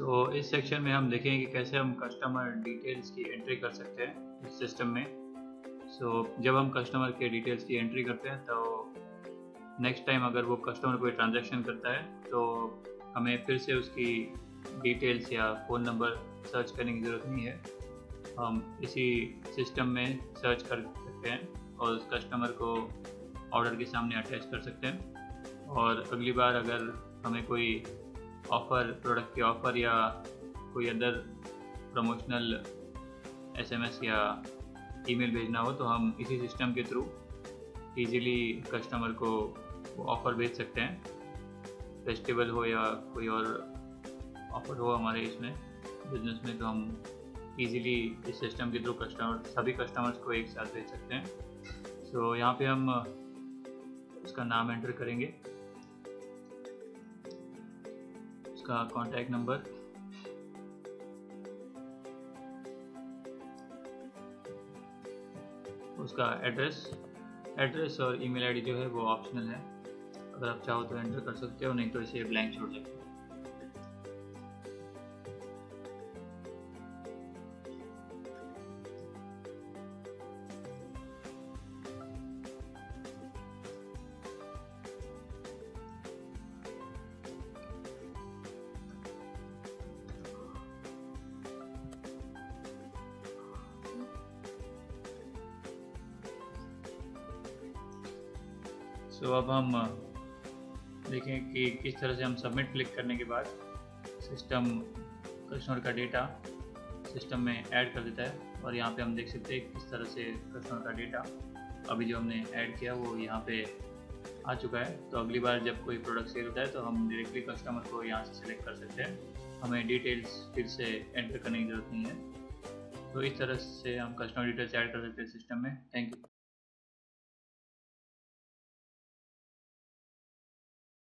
तो इस सेक्शन में हम देखेंगे कि कैसे हम कस्टमर डिटेल्स की एंट्री कर सकते हैं इस सिस्टम में। सो so, जब हम कस्टमर के डिटेल्स की एंट्री करते हैं तो नेक्स्ट टाइम अगर वो कस्टमर कोई ट्रांजेक्शन करता है तो हमें फिर से उसकी डिटेल्स या फ़ोन नंबर सर्च करने की ज़रूरत नहीं है। हम इसी सिस्टम में सर्च कर सकते हैं और उस कस्टमर को ऑर्डर के सामने अटैच कर सकते हैं। और अगली बार अगर हमें कोई ऑफ़र प्रोडक्ट के ऑफ़र या कोई अदर प्रमोशनल एसएमएस या ईमेल भेजना हो तो हम इसी सिस्टम के थ्रू इजीली कस्टमर को ऑफ़र भेज सकते हैं। फेस्टिवल हो या कोई और ऑफ़र हो हमारे इसमें बिज़नेस में तो हम इजीली इस सिस्टम के थ्रू कस्टमर सभी कस्टमर्स को एक साथ भेज सकते हैं। सो so, यहाँ पे हम उसका नाम एंटर करेंगे। उसका कॉन्टैक्ट नंबर उसका एड्रेस एड्रेस और ईमेल आईडी जो है वो ऑप्शनल है। अगर आप चाहो तो एंटर कर सकते हो, नहीं तो इसे ब्लैंक छोड़ सकते हो। सो so, अब हम देखें कि किस तरह से हम सबमिट क्लिक करने के बाद सिस्टम कस्टमर का डेटा सिस्टम में ऐड कर देता है। और यहाँ पे हम देख सकते हैं किस तरह से कस्टमर का डेटा अभी जो हमने ऐड किया वो यहाँ पे आ चुका है। तो अगली बार जब कोई प्रोडक्ट सेल होता है तो हम डायरेक्टली कस्टमर को यहाँ से सिलेक्ट कर सकते हैं। हमें डिटेल्स फिर से एंटर करने की ज़रूरत नहीं है। तो इस तरह से हम कस्टमर डिटेल्स ऐड कर सकते हैं सिस्टम में। Thank you